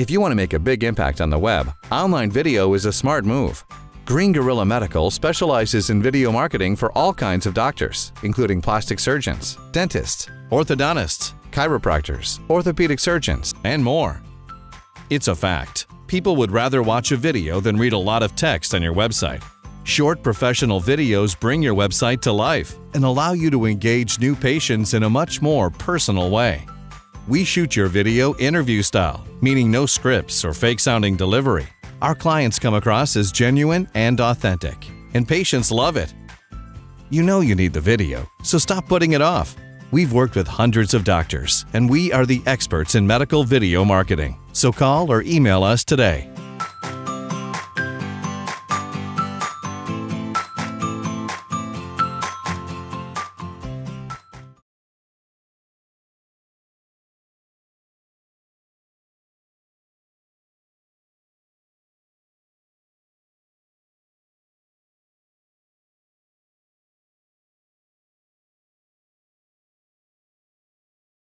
If you want to make a big impact on the web, online video is a smart move. Green Gorilla Medical specializes in video marketing for all kinds of doctors, including plastic surgeons, dentists, orthodontists, chiropractors, orthopedic surgeons, and more. It's a fact. People would rather watch a video than read a lot of text on your website. Short professional videos bring your website to life and allow you to engage new patients in a much more personal way. We shoot your video interview style, meaning no scripts or fake sounding delivery. Our clients come across as genuine and authentic, and patients love it. You know you need the video, so stop putting it off. We've worked with hundreds of doctors, and we are the experts in medical video marketing. So call or email us today